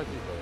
사진